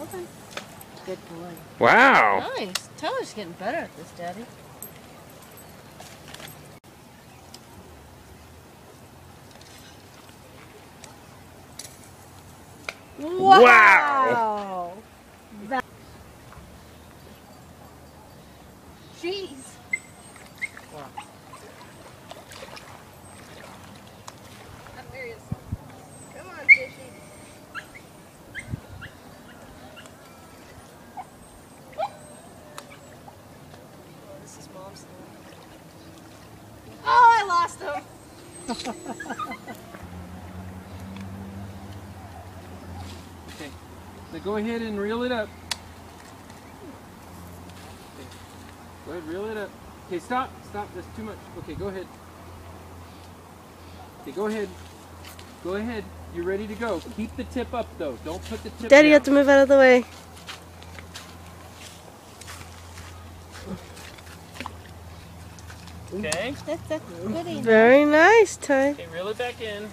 Okay. Good boy. Wow. Nice. Tyler's getting better at this, Daddy. Wow. That- Jeez. Come This is mom's. Oh, I lost him. Okay. So go ahead and reel it up. Okay. Go ahead, reel it up. Okay, stop. Stop. That's too much. Okay, go ahead. Okay, go ahead. Go ahead. You're ready to go. Keep the tip up though. Don't put the tip Daddy, you have to move out of the way. Okay. That's that's goody. Very nice, Ty. Okay, reel it back in. You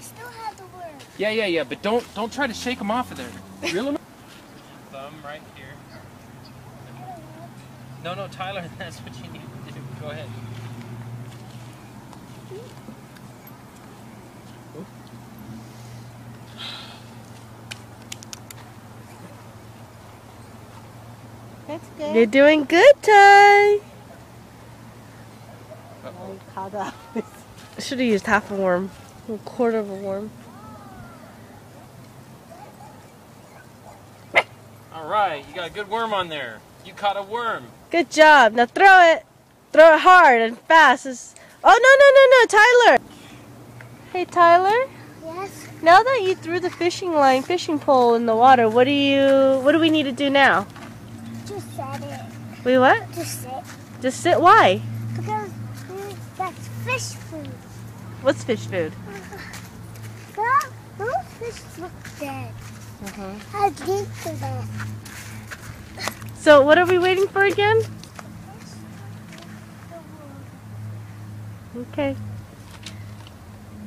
still have the word. Yeah, yeah, yeah. But don't don't try to shake them off of there. Reel them. Thumb right here. No, no, Tyler. That's what you need to do. Go ahead. That's good. You're doing good, Ty. Oh, you caught up. I should have used half a worm. A quarter of a worm. All right, you got a good worm on there. You caught a worm. Good job. Now throw it. Throw it hard and fast. It's- Oh, no, no, no, no, Tyler. Hey, Tyler. Yes. Now that you threw the fishing line, fishing pole in the water, what do you, what do we need to do now? Just set it. We what? Just sit. Just sit. Why? Because that's fish food. What's fish food? But those fish look dead. I think for that. So what are we waiting for again? Okay.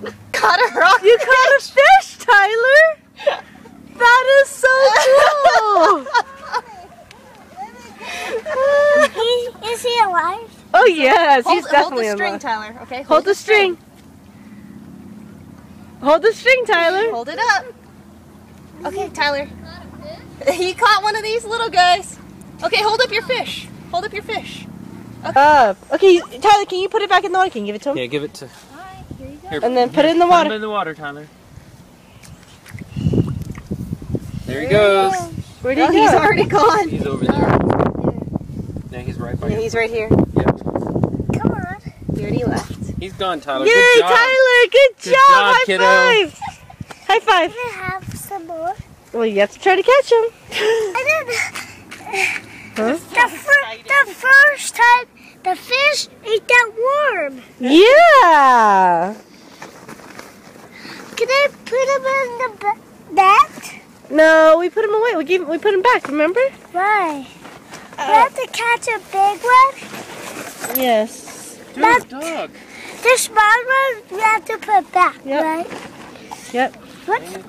Caught a rock. You caught a fish, Tyler. That is so cool. he, is he alive? Oh yes, Hold, he's hold definitely the string, alive. Tyler. Okay. Hold the string. Hold the string, Tyler. Hold it up. Okay, Tyler. He caught one of these little guys. Okay, hold up your fish. Hold up your fish. Up. Okay, Tyler, can you put it back in the water? Can you give it to him? Yeah, give it to. Alright, here you go. Here, And then put it in the water. Put water. him in the water, Tyler. There he goes. Where did Oh, he he's already gone. He's over there. Now he's right by Yeah, he's right here. Yep. Come on. He already left. He's gone, Tyler. Yay, Good job. Tyler! Good, Good job! job, High kiddo. five! High five! Can I have some more? Well, you have to try to catch him. And then Huh? the, fir- the first time the fish ate that worm. Yeah. Can I put him in the ba- net? No, we put him away. We gave we put him back. Remember? Why? Uh, I have to catch a big one. Yes. Dude, dog. The small one we have to put back, Yep. right? Yep. What's in it?